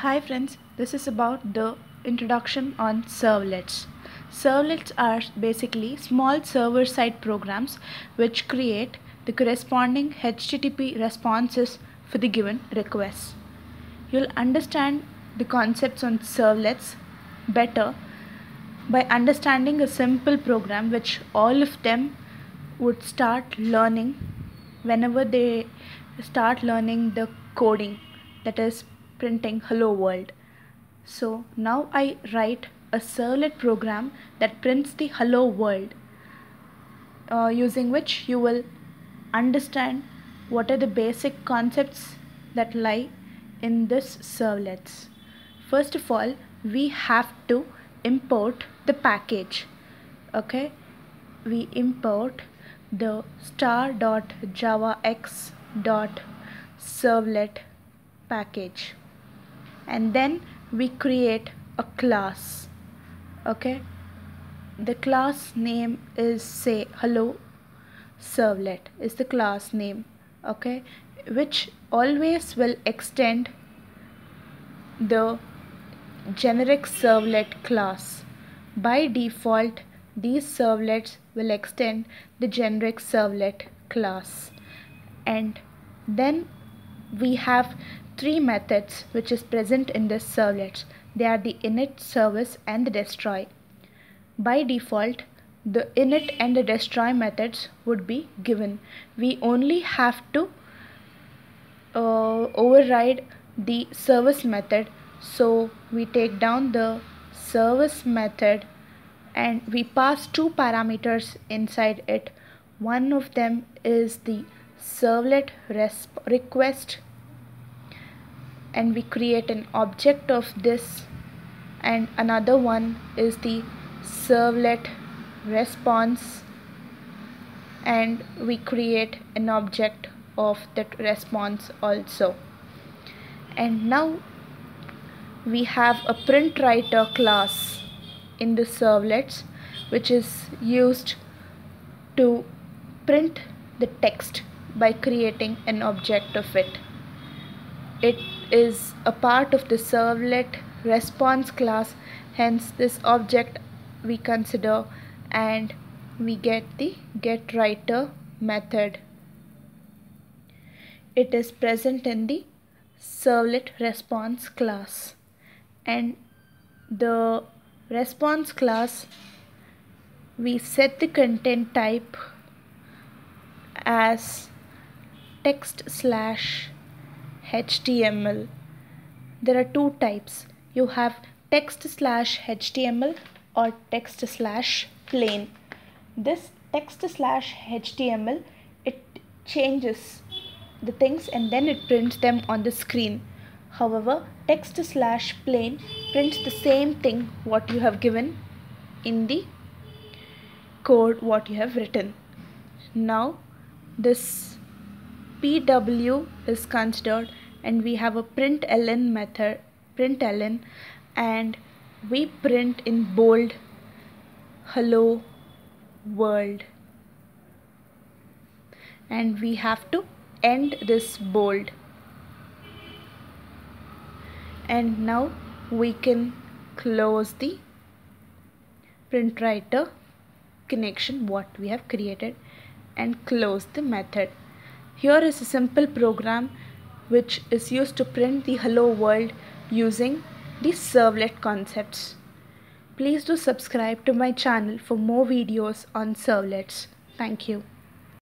Hi friends, this is about the introduction on servlets. Servlets are basically small server-side programs which create the corresponding HTTP responses for the given requests. You'll understand the concepts on servlets better by understanding a simple program which all of them would start learning whenever they start learning the coding that is printing hello world. So now I write a servlet program that prints the hello world uh, using which you will understand what are the basic concepts that lie in this servlets first of all we have to import the package okay? We import the star.javax.servlet package and then we create a class. Okay? The class name is say hello servlet is the class name. Okay? Which always will extend the generic servlet class. By default these servlets will extend the generic servlet class. And then we have three methods which is present in this servlets. They are the init service and the destroy. By default the init and the destroy methods would be given. We only have to uh, override the service method. So we take down the service method and we pass two parameters inside it. One of them is the servlet request and we create an object of this. And another one is the servlet response. And we create an object of that response also. And now we have a print writer class in the servlets which is used to print the text by creating an object of it it is a part of the servlet response class. Hence this object we consider and we get the getWriter method. It is present in the servlet response class. And the response class we set the content type as text slash HTML. There are two types. You have text slash HTML or text slash plain. This text slash HTML it changes the things and then it prints them on the screen. However, text slash plain prints the same thing what you have given in the code what you have written. Now this pw is considered and we have a println method println and we print in bold hello world. And we have to end this bold. And now we can close the print writer connection what we have created and close the method here is a simple program which is used to print the hello world using the servlet concepts. Please do subscribe to my channel for more videos on servlets. Thank you.